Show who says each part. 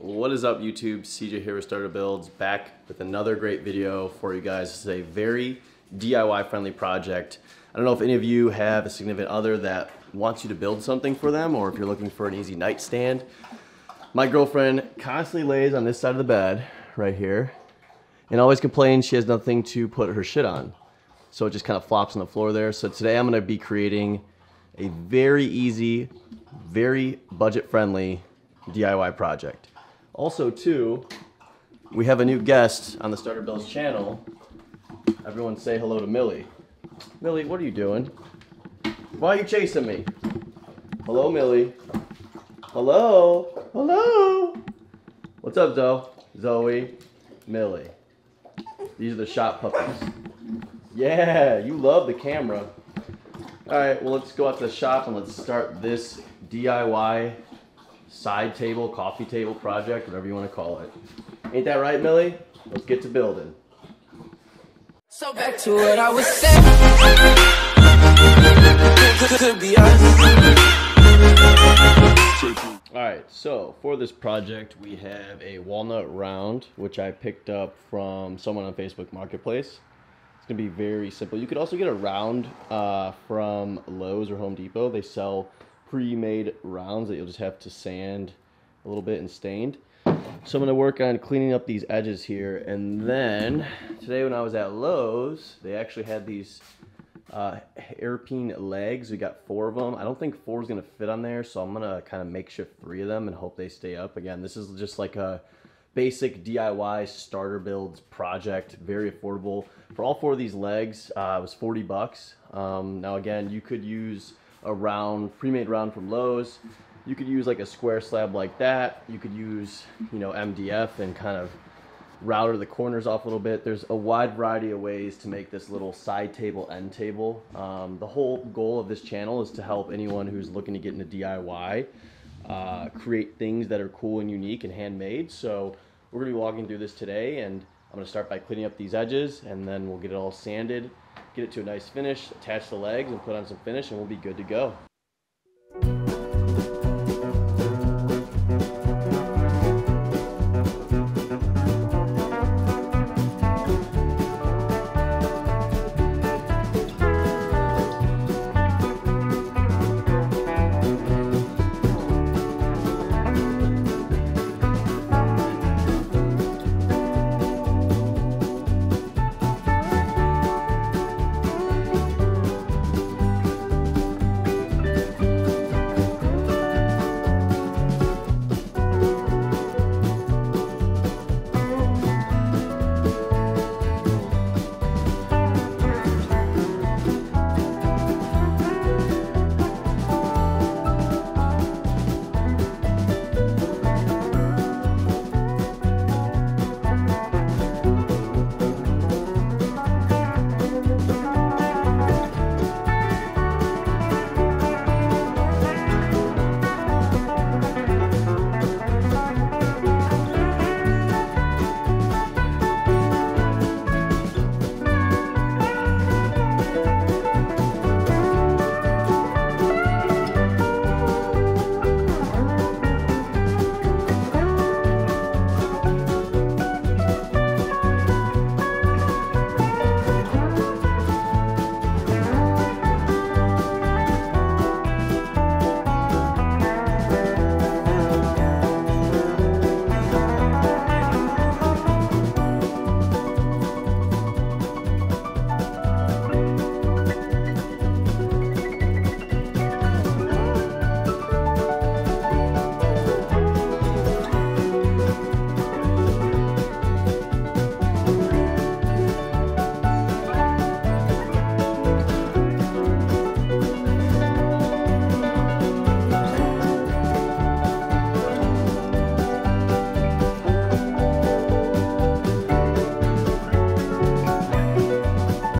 Speaker 1: What is up YouTube? CJ here with Starter Builds back with another great video for you guys. This is a very DIY friendly project. I don't know if any of you have a significant other that wants you to build something for them or if you're looking for an easy nightstand. My girlfriend constantly lays on this side of the bed right here and always complains she has nothing to put her shit on. So it just kind of flops on the floor there. So today I'm gonna be creating a very easy, very budget friendly DIY project. Also too, we have a new guest on the Starter Builds channel. Everyone say hello to Millie. Millie, what are you doing? Why are you chasing me? Hello, Millie. Hello? Hello? What's up, Zoe? Zoe, Millie. These are the shop puppies. Yeah, you love the camera. All right, well, let's go out to the shop and let's start this DIY side table, coffee table project, whatever you want to call it. Ain't that right, Millie? Let's get to building.
Speaker 2: So back to what I was saying. Could, could be us.
Speaker 1: All right, so for this project, we have a walnut round, which I picked up from someone on Facebook Marketplace. It's gonna be very simple. You could also get a round uh, from Lowe's or Home Depot. They sell pre-made rounds that you'll just have to sand a little bit and stained. So I'm gonna work on cleaning up these edges here. And then today when I was at Lowe's, they actually had these uh, hairpin legs. We got four of them. I don't think four is gonna fit on there, so I'm gonna kind of makeshift three of them and hope they stay up. Again, this is just like a basic DIY starter builds project, very affordable. For all four of these legs, uh, it was 40 bucks. Um, now again, you could use a round, pre-made round from Lowe's. You could use like a square slab like that. You could use, you know, MDF and kind of router the corners off a little bit. There's a wide variety of ways to make this little side table, end table. Um, the whole goal of this channel is to help anyone who's looking to get into DIY uh, create things that are cool and unique and handmade. So we're gonna be walking through this today and I'm gonna start by cleaning up these edges and then we'll get it all sanded, get it to a nice finish, attach the legs and put on some finish and we'll be good to go.